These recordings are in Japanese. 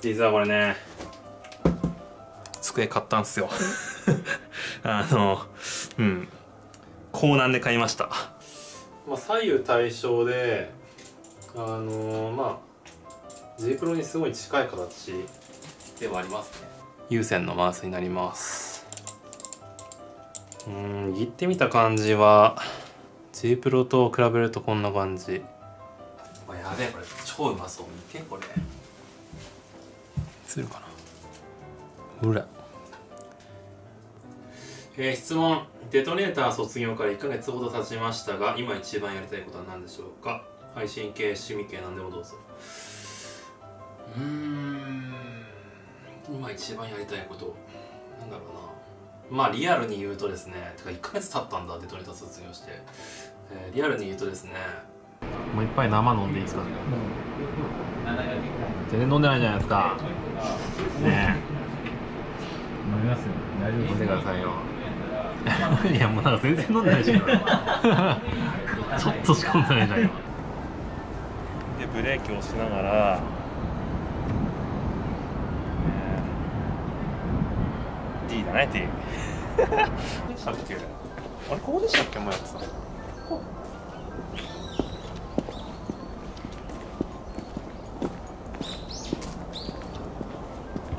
実はこれね。机買ったんすよ。あのうん。港南で買いました。まあ左右対称であのまあ G プロにすごい近い形ではありますね。有線のマウスになります。うん言ってみた感じは G プロと比べるとこんな感じ。あやべえこれ超うまそう。見てこれ映るかな。ほら。えー、質問。デトネーター卒業から1ヶ月ほど経ちましたが今一番やりたいことは何でしょうか？配信系趣味系何でもどうぞ。うん。今一番やりたいこと。なんだろうな。まあリアルに言うとですね。てか1ヶ月経ったんだデトネーター卒業して、えー、リアルに言うとですね。もう一杯生飲んでいいですか、うん、全然飲んでないじゃないですか。ね飲みますよ。大丈夫飲んでくださいよ。いやもうなんか全然飲んでないじゃん。ちょっとしか飲んでないじゃん。でブレーキをしながら、D だね D あれここでしたっけもうやってた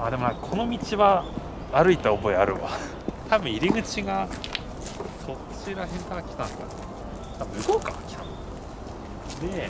あでもこの道は歩いた覚えあるわ。多分入り口がそっちら辺から来たんだ。多分向こうから来たで